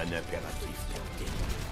Un impératif terminé.